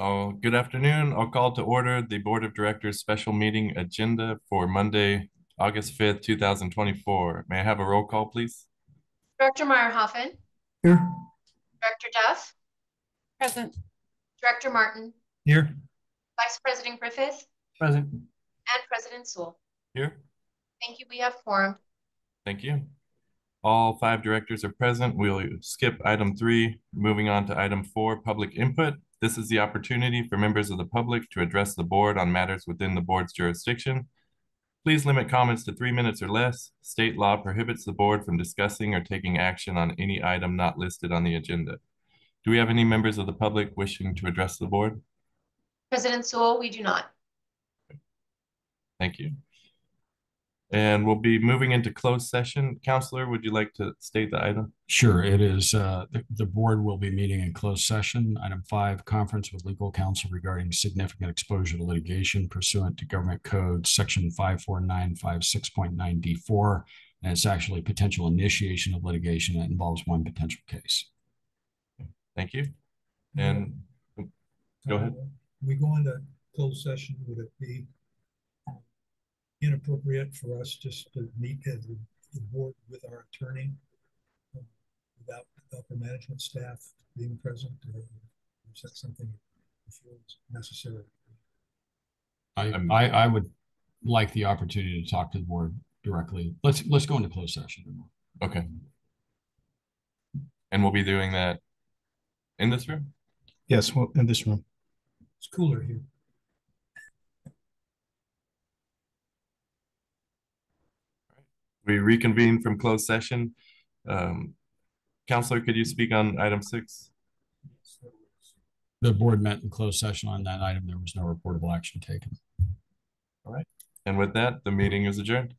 Oh, good afternoon. I'll call to order the Board of Directors special meeting agenda for Monday, August fifth, two thousand twenty-four. May I have a roll call, please? Director Meyerhoffen, Here. Director Duff, Present. Director Martin, Here. Vice President Griffith, Present. and President Sewell. Here. Thank you. We have quorum. Thank you. All five directors are present. We'll skip item three, moving on to item four, public input. This is the opportunity for members of the public to address the board on matters within the board's jurisdiction. Please limit comments to three minutes or less. State law prohibits the board from discussing or taking action on any item not listed on the agenda. Do we have any members of the public wishing to address the board? President Sewell, we do not. Thank you. And we'll be moving into closed session. Counselor, would you like to state the item? Sure, it is, uh, the, the board will be meeting in closed session. Item five, conference with legal counsel regarding significant exposure to litigation pursuant to government code, section five four nine five six point nine D four. And it's actually potential initiation of litigation that involves one potential case. Thank you. And go ahead. Uh, We go into closed session, would it be inappropriate for us just to meet as the, the board with our attorney uh, without the upper management staff being present, or is that something you feel is necessary? I, I, I would like the opportunity to talk to the board directly. Let's, let's go into closed session. Okay. And we'll be doing that in this room? Yes, well, in this room. It's cooler here. We reconvene from closed session. Um, Counselor, could you speak on item six? The board met in closed session on that item. There was no reportable action taken. All right. And with that, the meeting is adjourned.